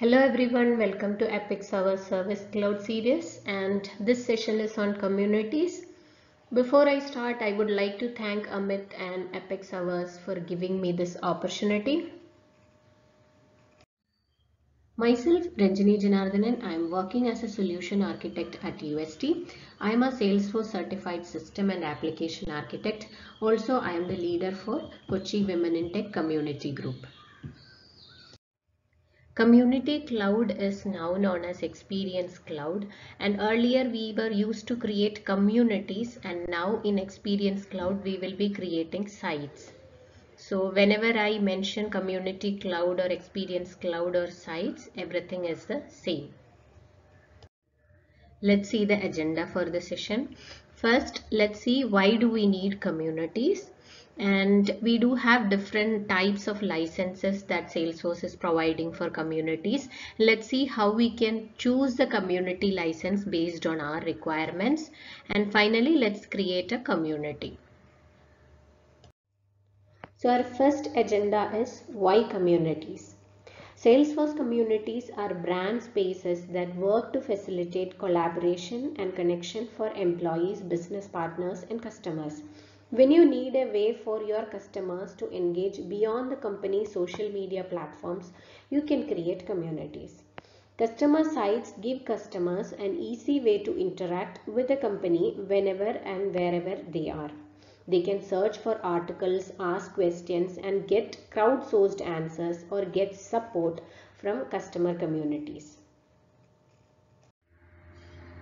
Hello everyone, welcome to Apex Hours Service Cloud series and this session is on communities. Before I start, I would like to thank Amit and Apex Hours for giving me this opportunity. Myself, Ranjani Janardhanan, I am working as a solution architect at UST. I am a Salesforce certified system and application architect. Also, I am the leader for Kochi Women in Tech community group. Community Cloud is now known as Experience Cloud and earlier we were used to create communities and now in Experience Cloud we will be creating sites. So whenever I mention Community Cloud or Experience Cloud or sites, everything is the same. Let's see the agenda for the session. First, let's see why do we need communities and we do have different types of licenses that Salesforce is providing for communities. Let's see how we can choose the community license based on our requirements and finally let's create a community. So our first agenda is why communities. Salesforce communities are brand spaces that work to facilitate collaboration and connection for employees, business partners and customers. When you need a way for your customers to engage beyond the company's social media platforms, you can create communities. Customer sites give customers an easy way to interact with the company whenever and wherever they are. They can search for articles, ask questions and get crowdsourced answers or get support from customer communities.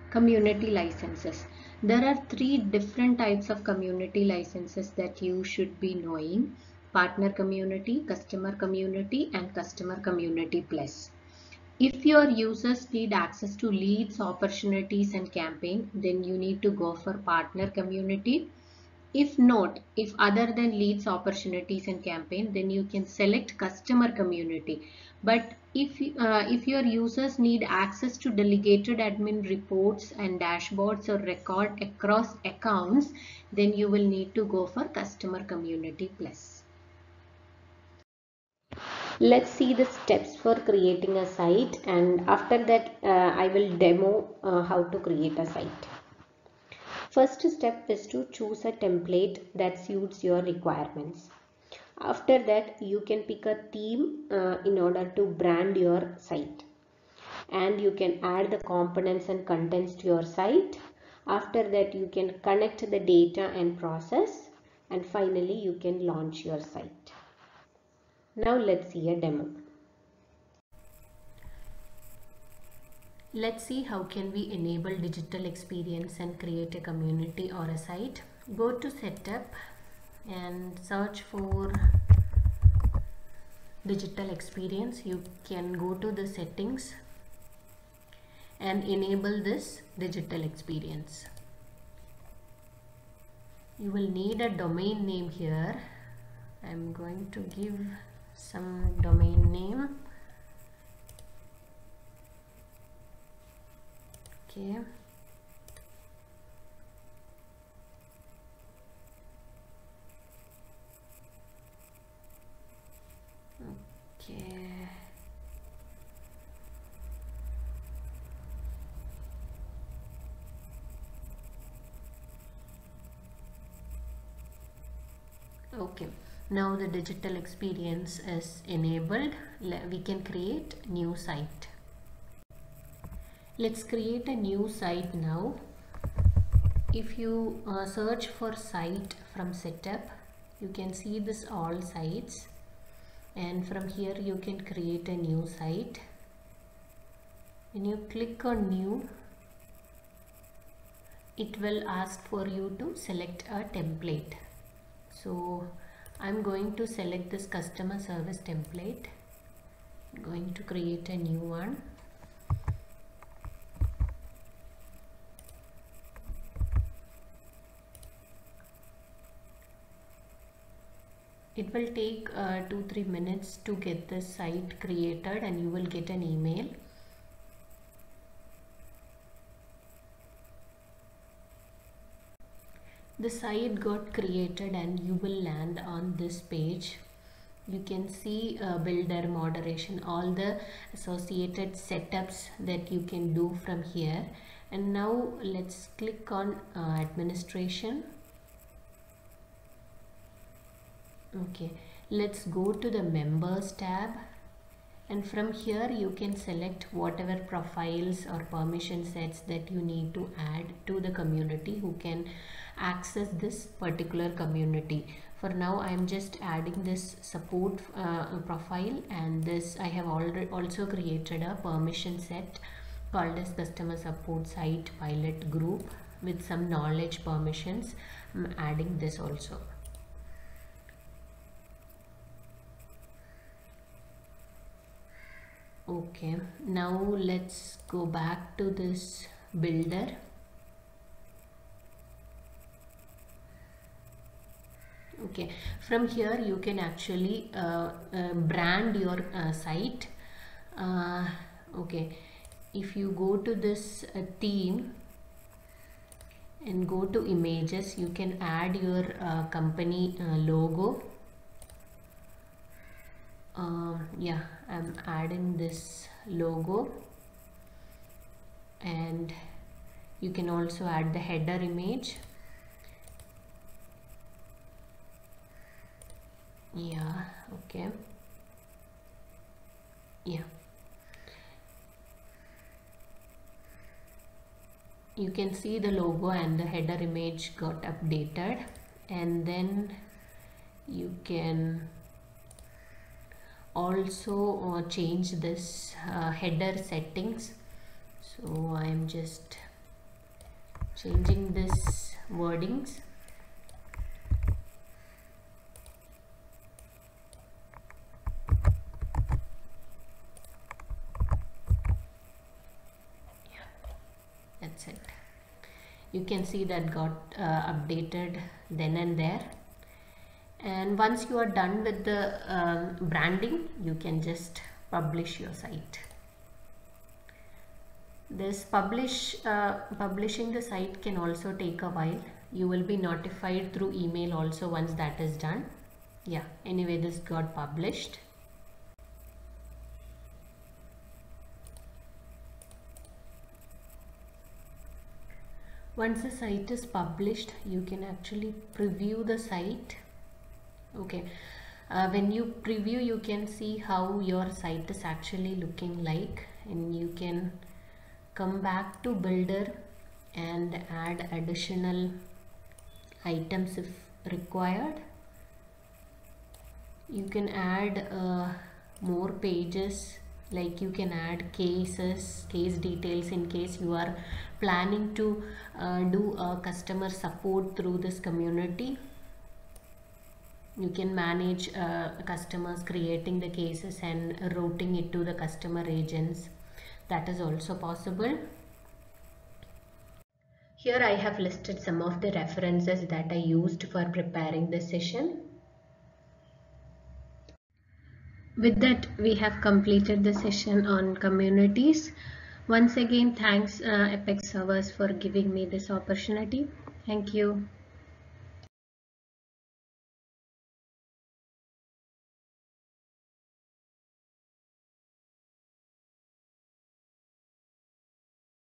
Community licenses. There are three different types of community licenses that you should be knowing. Partner community, customer community and customer community plus. If your users need access to leads, opportunities and campaign, then you need to go for partner community. If not, if other than leads, opportunities and campaign, then you can select customer community. But if, uh, if your users need access to delegated admin reports and dashboards or record across accounts, then you will need to go for customer community plus. Let's see the steps for creating a site and after that uh, I will demo uh, how to create a site. First step is to choose a template that suits your requirements. After that, you can pick a theme uh, in order to brand your site. And you can add the components and contents to your site. After that, you can connect the data and process. And finally, you can launch your site. Now let's see a demo. Let's see how can we enable digital experience and create a community or a site. Go to setup and search for digital experience. You can go to the settings and enable this digital experience. You will need a domain name here. I'm going to give some domain name okay okay. Okay. Now the digital experience is enabled. We can create new site let's create a new site now. If you uh, search for site from setup you can see this all sites. And from here you can create a new site. When you click on new it will ask for you to select a template. So I'm going to select this customer service template. I'm going to create a new one it will take uh, 2-3 minutes to get the site created and you will get an email. The site got created and you will land on this page. You can see uh, builder moderation all the associated setups that you can do from here. And now let's click on uh, administration okay let's go to the members tab. And from here you can select whatever profiles or permission sets that you need to add to the community who can access this particular community. For now I am just adding this support uh, profile and this I have already also created a permission set called as customer support site pilot group with some knowledge permissions. I'm adding this also okay now let's go back to this builder. Okay from here you can actually uh, uh, brand your uh, site. Uh, okay if you go to this uh, theme and go to images you can add your uh, company logo Um, yeah I'm adding this logo. And you can also add the header image. Yeah okay. Yeah. You can see the logo and the header image got updated. And then you can also uh, change this uh, header settings. So I am just changing this wordings. That's it. You can see that got uh, updated then and there and once you are done with the um, branding you can just publish your site. This publish uh, publishing the site can also take a while. You will be notified through email also once that is done. Yeah anyway this got published. Once the site is published you can actually preview the site okay. Uh, when you preview you can see how your site is actually looking like and you can come back to builder and add additional items if required. You can add uh, more pages like you can add cases case details in case you are planning to uh, do a customer support through this community you can manage uh, customers creating the cases and routing it to the customer agents. That is also possible. Here I have listed some of the references that I used for preparing this session. With that we have completed the session on communities. Once again thanks uh, Apex Hours for giving me this opportunity. Thank you